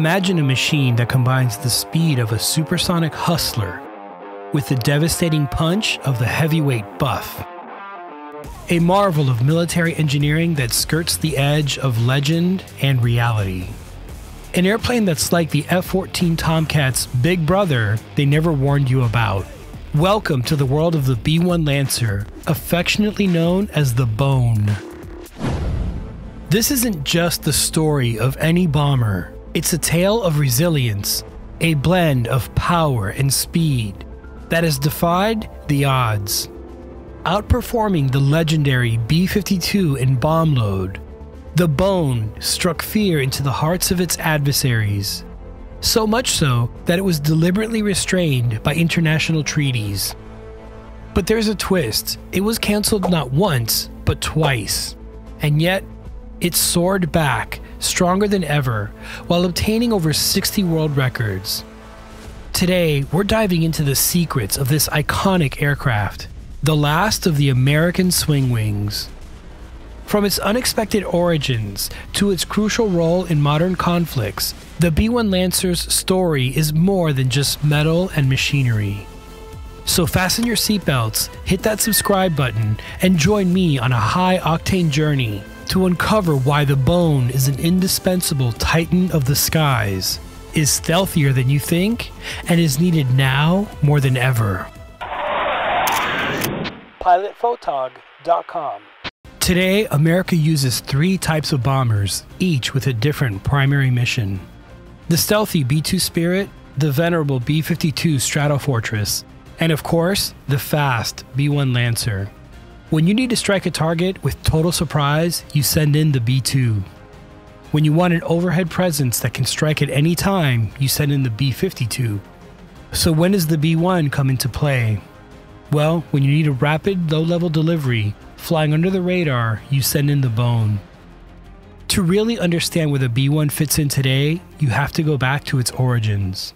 Imagine a machine that combines the speed of a supersonic hustler with the devastating punch of the heavyweight buff. A marvel of military engineering that skirts the edge of legend and reality. An airplane that's like the F 14 Tomcat's big brother they never warned you about. Welcome to the world of the B 1 Lancer, affectionately known as the Bone. This isn't just the story of any bomber, it's a tale of resilience, a blend of power and speed that has defied the odds. Outperforming the legendary B 52 in bomb load, the bone struck fear into the hearts of its adversaries. So much so that it was deliberately restrained by international treaties. But there's a twist it was cancelled not once, but twice. And yet, it soared back stronger than ever, while obtaining over 60 world records. Today, we're diving into the secrets of this iconic aircraft, the last of the American swing wings. From its unexpected origins to its crucial role in modern conflicts, the B 1 Lancer's story is more than just metal and machinery. So fasten your seatbelts, hit that subscribe button, and join me on a high octane journey to uncover why the bone is an indispensable titan of the skies, is stealthier than you think, and is needed now more than ever. PilotPhotog.com Today, America uses three types of bombers, each with a different primary mission. The stealthy B 2 Spirit, the venerable B 52 Stratofortress, and of course, the fast B 1 Lancer. When you need to strike a target with total surprise, you send in the B2. When you want an overhead presence that can strike at any time, you send in the B52. So when does the B1 come into play? Well, when you need a rapid, low level delivery, flying under the radar, you send in the bone. To really understand where the B1 fits in today, you have to go back to its origins.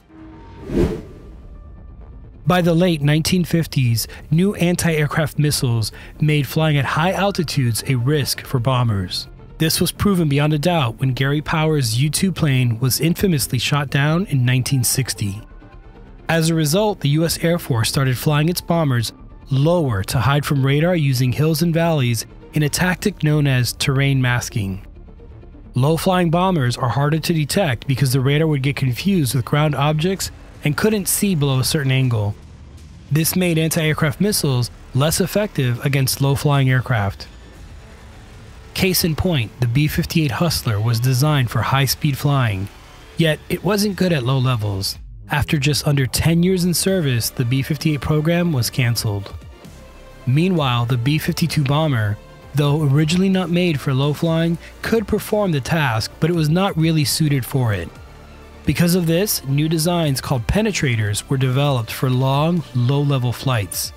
By the late 1950s, new anti aircraft missiles made flying at high altitudes a risk for bombers. This was proven beyond a doubt when Gary Powers' U 2 plane was infamously shot down in 1960. As a result, the US Air Force started flying its bombers lower to hide from radar using hills and valleys in a tactic known as terrain masking. Low flying bombers are harder to detect because the radar would get confused with ground objects and couldn't see below a certain angle. This made anti aircraft missiles less effective against low flying aircraft. Case in point, the B 58 Hustler was designed for high speed flying, yet it wasn't good at low levels. After just under 10 years in service, the B 58 program was cancelled. Meanwhile, the B 52 bomber, though originally not made for low flying, could perform the task, but it was not really suited for it. Because of this, new designs called penetrators were developed for long, low level flights.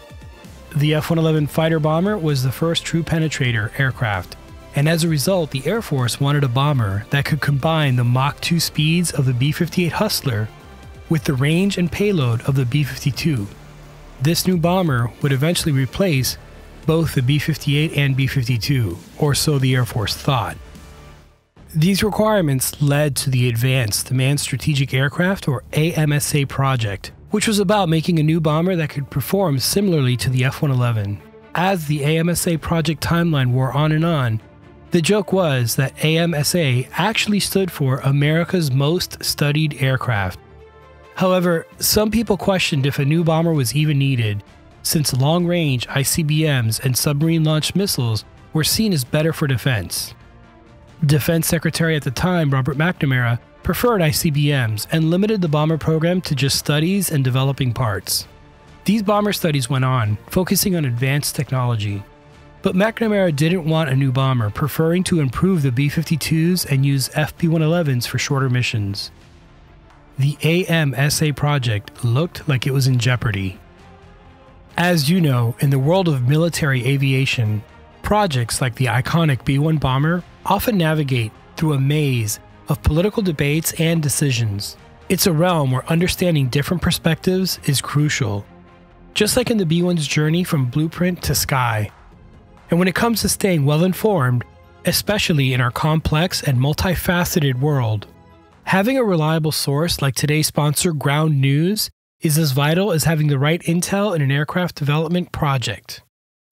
The F 111 fighter bomber was the first true penetrator aircraft, and as a result, the Air Force wanted a bomber that could combine the Mach 2 speeds of the B 58 Hustler with the range and payload of the B 52. This new bomber would eventually replace both the B 58 and B 52, or so the Air Force thought. These requirements led to the Advanced Manned Strategic Aircraft, or AMSA project, which was about making a new bomber that could perform similarly to the F 111. As the AMSA project timeline wore on and on, the joke was that AMSA actually stood for America's Most Studied Aircraft. However, some people questioned if a new bomber was even needed, since long range ICBMs and submarine launched missiles were seen as better for defense. Defense Secretary at the time, Robert McNamara, preferred ICBMs and limited the bomber program to just studies and developing parts. These bomber studies went on, focusing on advanced technology. But McNamara didn't want a new bomber, preferring to improve the B 52s and use FB 111s for shorter missions. The AMSA project looked like it was in jeopardy. As you know, in the world of military aviation, projects like the iconic B 1 bomber often navigate through a maze of political debates and decisions. It's a realm where understanding different perspectives is crucial, just like in the B 1's journey from blueprint to sky. And when it comes to staying well informed, especially in our complex and multifaceted world, Having a reliable source like today's sponsor, Ground News, is as vital as having the right intel in an aircraft development project.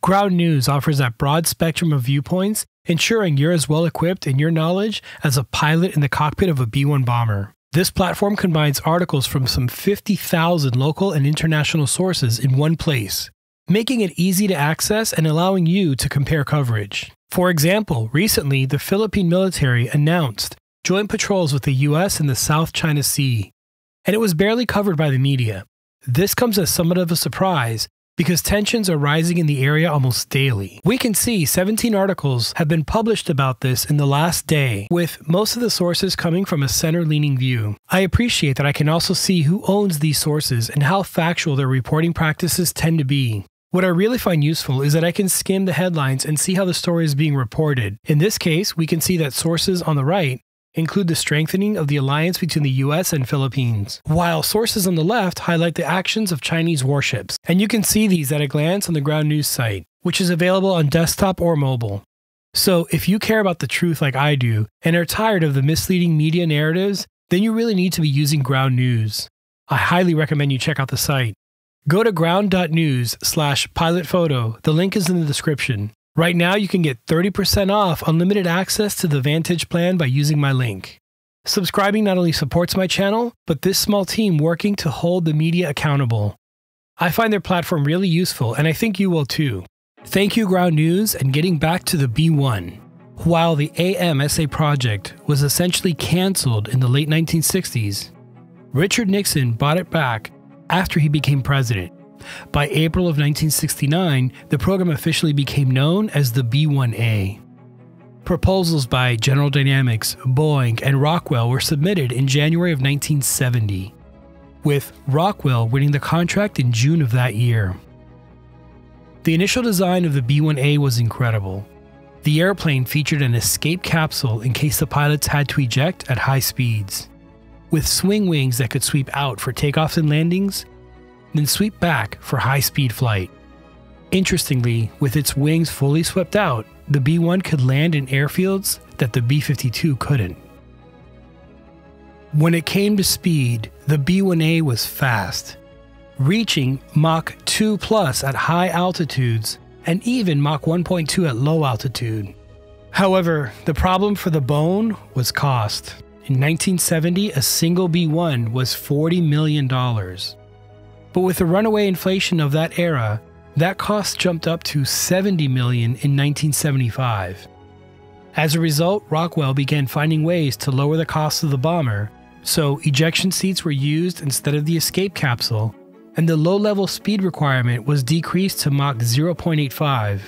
Ground News offers that broad spectrum of viewpoints, ensuring you're as well equipped in your knowledge as a pilot in the cockpit of a B 1 bomber. This platform combines articles from some 50,000 local and international sources in one place, making it easy to access and allowing you to compare coverage. For example, recently the Philippine military announced joint patrols with the US in the South China Sea, and it was barely covered by the media. This comes as somewhat of a surprise because tensions are rising in the area almost daily. We can see 17 articles have been published about this in the last day, with most of the sources coming from a center leaning view. I appreciate that I can also see who owns these sources and how factual their reporting practices tend to be. What I really find useful is that I can skim the headlines and see how the story is being reported. In this case, we can see that sources on the right include the strengthening of the alliance between the US and Philippines, while sources on the left highlight the actions of Chinese warships. And you can see these at a glance on the Ground News site, which is available on desktop or mobile. So, if you care about the truth like I do and are tired of the misleading media narratives, then you really need to be using Ground News. I highly recommend you check out the site. Go to ground.news slash pilotphoto. The link is in the description. Right now, you can get 30% off unlimited access to the Vantage plan by using my link. Subscribing not only supports my channel, but this small team working to hold the media accountable. I find their platform really useful, and I think you will too. Thank you, Ground News, and getting back to the B1. While the AMSA project was essentially canceled in the late 1960s, Richard Nixon bought it back after he became president. By April of 1969, the program officially became known as the B 1A. Proposals by General Dynamics, Boeing, and Rockwell were submitted in January of 1970, with Rockwell winning the contract in June of that year. The initial design of the B 1A was incredible. The airplane featured an escape capsule in case the pilots had to eject at high speeds, with swing wings that could sweep out for takeoffs and landings then sweep back for high speed flight. Interestingly, with its wings fully swept out, the B 1 could land in airfields that the B 52 couldn't. When it came to speed, the B 1A was fast, reaching Mach 2 plus at high altitudes and even Mach 1.2 at low altitude. However, the problem for the bone was cost. In 1970, a single B 1 was $40 million. But with the runaway inflation of that era, that cost jumped up to 70 million in 1975. As a result, Rockwell began finding ways to lower the cost of the bomber, so ejection seats were used instead of the escape capsule, and the low level speed requirement was decreased to Mach 0.85,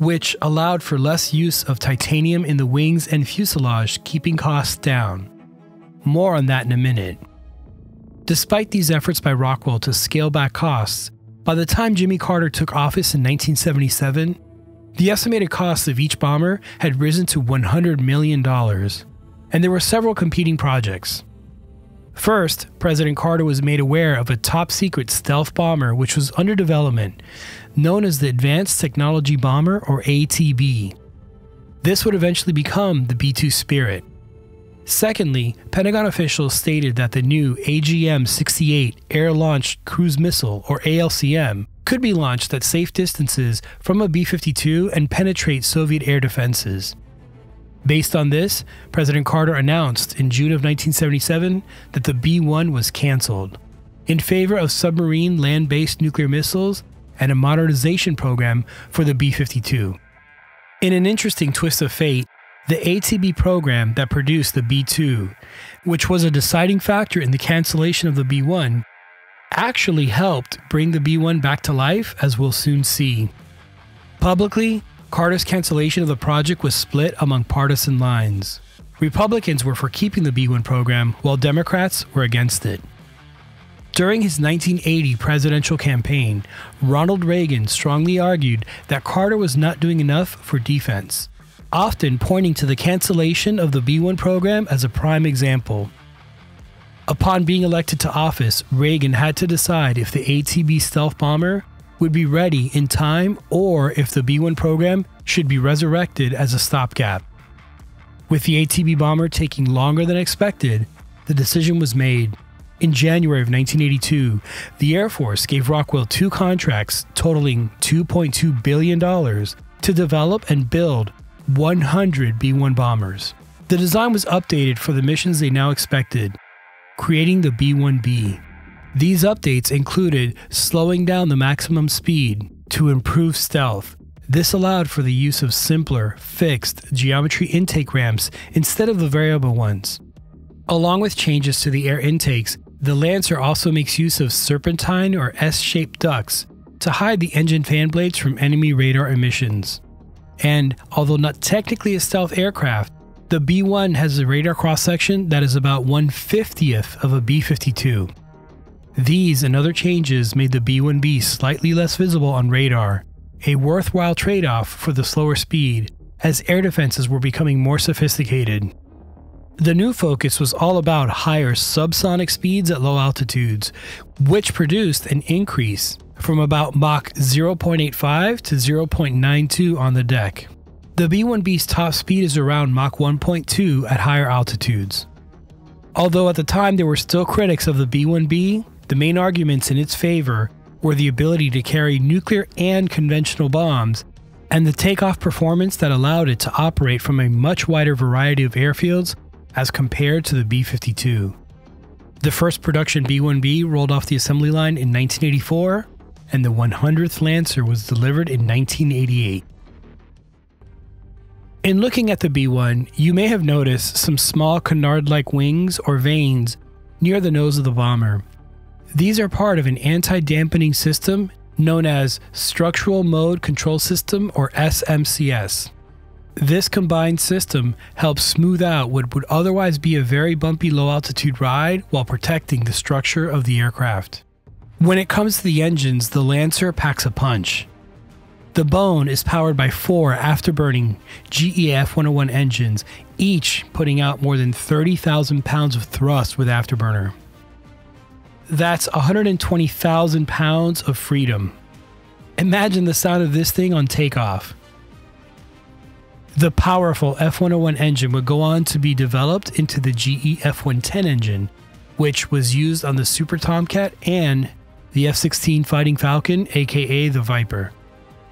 which allowed for less use of titanium in the wings and fuselage, keeping costs down. More on that in a minute. Despite these efforts by Rockwell to scale back costs, by the time Jimmy Carter took office in 1977, the estimated cost of each bomber had risen to $100 million, and there were several competing projects. First, President Carter was made aware of a top secret stealth bomber which was under development, known as the Advanced Technology Bomber or ATB. This would eventually become the B 2 Spirit. Secondly, Pentagon officials stated that the new AGM 68 Air Launched Cruise Missile, or ALCM, could be launched at safe distances from a B 52 and penetrate Soviet air defenses. Based on this, President Carter announced in June of 1977 that the B 1 was canceled in favor of submarine land based nuclear missiles and a modernization program for the B 52. In an interesting twist of fate, the ATB program that produced the B 2, which was a deciding factor in the cancellation of the B 1, actually helped bring the B 1 back to life, as we'll soon see. Publicly, Carter's cancellation of the project was split among partisan lines. Republicans were for keeping the B 1 program, while Democrats were against it. During his 1980 presidential campaign, Ronald Reagan strongly argued that Carter was not doing enough for defense often pointing to the cancellation of the B 1 program as a prime example. Upon being elected to office, Reagan had to decide if the ATB stealth bomber would be ready in time or if the B 1 program should be resurrected as a stopgap. With the ATB bomber taking longer than expected, the decision was made. In January of 1982, the Air Force gave Rockwell two contracts totaling $2.2 billion to develop and build 100 B 1 bombers. The design was updated for the missions they now expected, creating the B 1B. These updates included slowing down the maximum speed to improve stealth. This allowed for the use of simpler, fixed geometry intake ramps instead of the variable ones. Along with changes to the air intakes, the Lancer also makes use of serpentine or S shaped ducts to hide the engine fan blades from enemy radar emissions. And although not technically a stealth aircraft, the B 1 has a radar cross section that is about 150th of a B 52. These and other changes made the B 1B slightly less visible on radar, a worthwhile trade off for the slower speed, as air defenses were becoming more sophisticated. The new focus was all about higher subsonic speeds at low altitudes, which produced an increase from about Mach 0.85 to 0.92 on the deck. The B 1B's top speed is around Mach 1.2 at higher altitudes. Although at the time there were still critics of the B 1B, the main arguments in its favor were the ability to carry nuclear and conventional bombs, and the takeoff performance that allowed it to operate from a much wider variety of airfields as compared to the B 52. The first production B 1B rolled off the assembly line in 1984, and the 100th Lancer was delivered in 1988. In looking at the B 1, you may have noticed some small canard like wings or vanes near the nose of the bomber. These are part of an anti dampening system known as Structural Mode Control System or SMCS. This combined system helps smooth out what would otherwise be a very bumpy low altitude ride while protecting the structure of the aircraft. When it comes to the engines, the Lancer packs a punch. The Bone is powered by four afterburning GE F101 engines, each putting out more than 30,000 pounds of thrust with afterburner. That's 120,000 pounds of freedom. Imagine the sound of this thing on takeoff. The powerful F101 engine would go on to be developed into the GE F110 engine, which was used on the Super Tomcat and the F 16 Fighting Falcon, aka the Viper.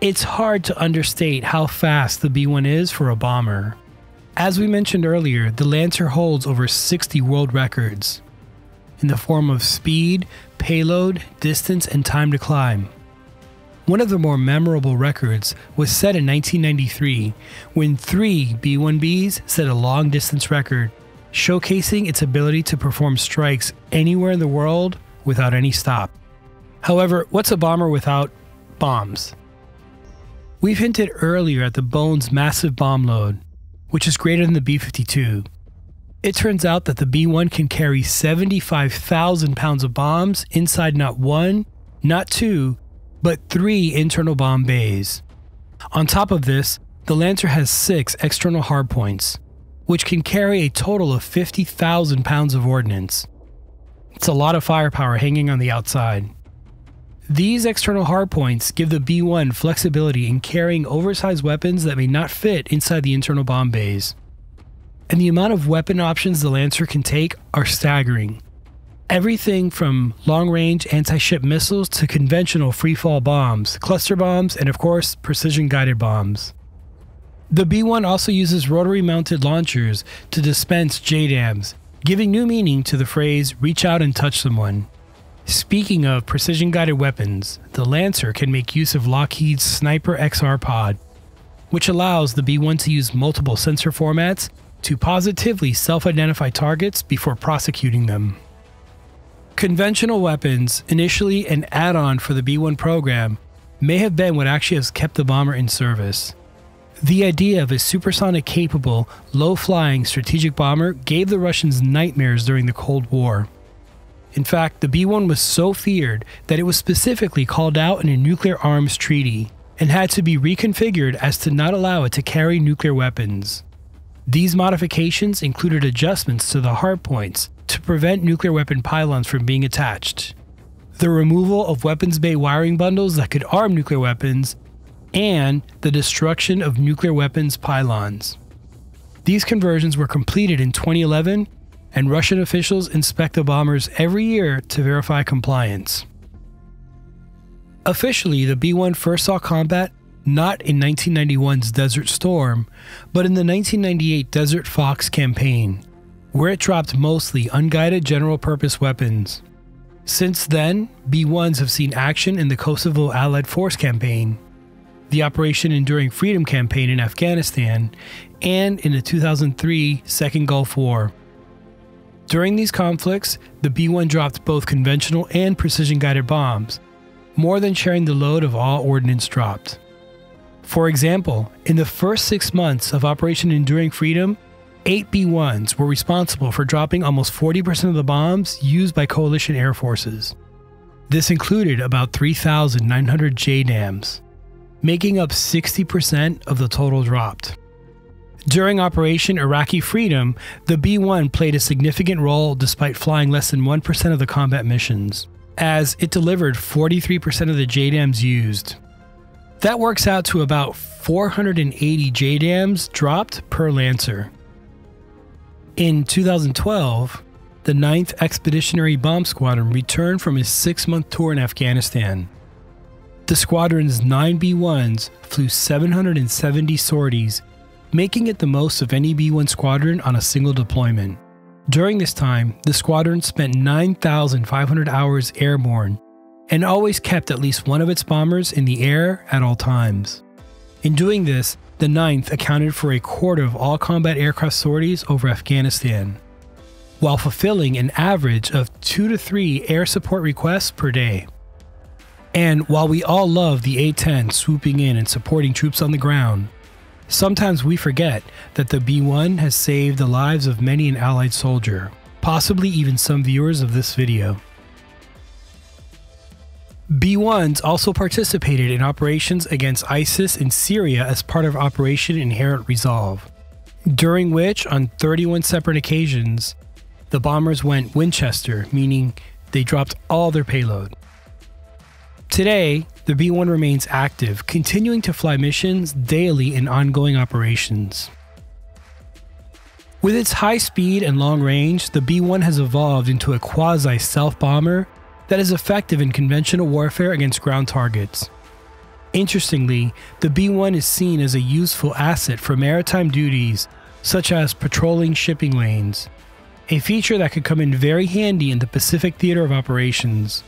It's hard to understate how fast the B 1 is for a bomber. As we mentioned earlier, the Lancer holds over 60 world records in the form of speed, payload, distance, and time to climb. One of the more memorable records was set in 1993 when three B 1Bs set a long distance record, showcasing its ability to perform strikes anywhere in the world without any stop. However, what's a bomber without bombs? We've hinted earlier at the Bone's massive bomb load, which is greater than the B 52. It turns out that the B 1 can carry 75,000 pounds of bombs inside not one, not two, but three internal bomb bays. On top of this, the Lancer has six external hardpoints, which can carry a total of 50,000 pounds of ordnance. It's a lot of firepower hanging on the outside. These external hardpoints give the B 1 flexibility in carrying oversized weapons that may not fit inside the internal bomb bays. And the amount of weapon options the Lancer can take are staggering. Everything from long range anti ship missiles to conventional free fall bombs, cluster bombs, and of course, precision guided bombs. The B 1 also uses rotary mounted launchers to dispense JDAMs, giving new meaning to the phrase reach out and touch someone. Speaking of precision guided weapons, the Lancer can make use of Lockheed's Sniper XR pod, which allows the B 1 to use multiple sensor formats to positively self identify targets before prosecuting them. Conventional weapons, initially an add on for the B 1 program, may have been what actually has kept the bomber in service. The idea of a supersonic capable, low flying strategic bomber gave the Russians nightmares during the Cold War. In fact, the B 1 was so feared that it was specifically called out in a nuclear arms treaty and had to be reconfigured as to not allow it to carry nuclear weapons. These modifications included adjustments to the hardpoints to prevent nuclear weapon pylons from being attached, the removal of weapons bay wiring bundles that could arm nuclear weapons, and the destruction of nuclear weapons pylons. These conversions were completed in 2011 and Russian officials inspect the bombers every year to verify compliance. Officially, the B 1 first saw combat not in 1991's Desert Storm, but in the 1998 Desert Fox campaign, where it dropped mostly unguided general purpose weapons. Since then, B 1s have seen action in the Kosovo Allied Force campaign, the Operation Enduring Freedom campaign in Afghanistan, and in the 2003 Second Gulf War. During these conflicts, the B 1 dropped both conventional and precision guided bombs, more than sharing the load of all ordnance dropped. For example, in the first six months of Operation Enduring Freedom, eight B 1s were responsible for dropping almost 40% of the bombs used by coalition air forces. This included about 3,900 JDAMs, making up 60% of the total dropped. During Operation Iraqi Freedom, the B 1 played a significant role despite flying less than 1% of the combat missions, as it delivered 43% of the JDAMs used. That works out to about 480 JDAMs dropped per Lancer. In 2012, the 9th Expeditionary Bomb Squadron returned from its six month tour in Afghanistan. The squadron's 9 B 1s flew 770 sorties making it the most of any B 1 squadron on a single deployment. During this time, the squadron spent 9,500 hours airborne and always kept at least one of its bombers in the air at all times. In doing this, the 9th accounted for a quarter of all combat aircraft sorties over Afghanistan, while fulfilling an average of 2 to 3 air support requests per day. And while we all love the A 10 swooping in and supporting troops on the ground, Sometimes we forget that the B 1 has saved the lives of many an Allied soldier, possibly even some viewers of this video. B 1s also participated in operations against ISIS in Syria as part of Operation Inherent Resolve, during which, on 31 separate occasions, the bombers went Winchester, meaning they dropped all their payload. Today, the B 1 remains active, continuing to fly missions daily in ongoing operations. With its high speed and long range, the B 1 has evolved into a quasi stealth bomber that is effective in conventional warfare against ground targets. Interestingly, the B 1 is seen as a useful asset for maritime duties such as patrolling shipping lanes, a feature that could come in very handy in the Pacific Theater of Operations.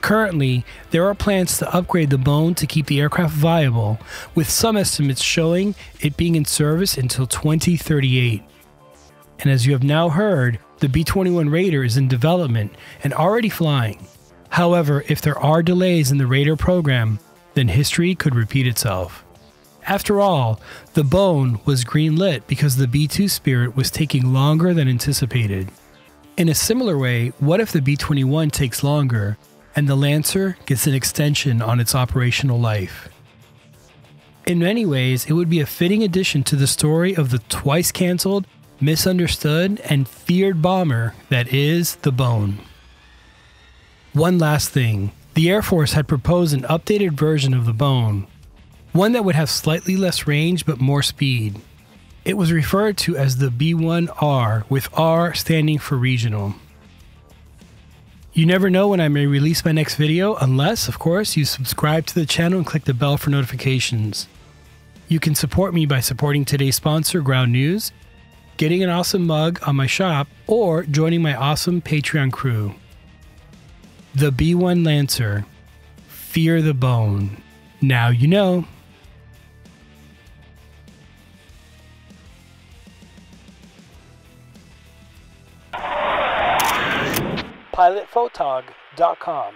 Currently, there are plans to upgrade the bone to keep the aircraft viable, with some estimates showing it being in service until 2038. And as you have now heard, the B 21 Raider is in development and already flying. However, if there are delays in the Raider program, then history could repeat itself. After all, the bone was greenlit because the B 2 Spirit was taking longer than anticipated. In a similar way, what if the B 21 takes longer and the Lancer gets an extension on its operational life. In many ways, it would be a fitting addition to the story of the twice canceled, misunderstood, and feared bomber that is the Bone. One last thing the Air Force had proposed an updated version of the Bone, one that would have slightly less range but more speed. It was referred to as the B 1R, with R standing for regional. You never know when I may release my next video, unless, of course, you subscribe to the channel and click the bell for notifications. You can support me by supporting today's sponsor, Ground News, getting an awesome mug on my shop, or joining my awesome Patreon crew. The B1 Lancer. Fear the Bone. Now you know. pilotphotog.com.